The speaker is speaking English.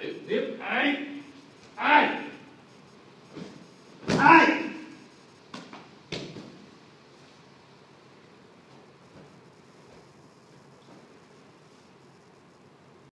tiếp I.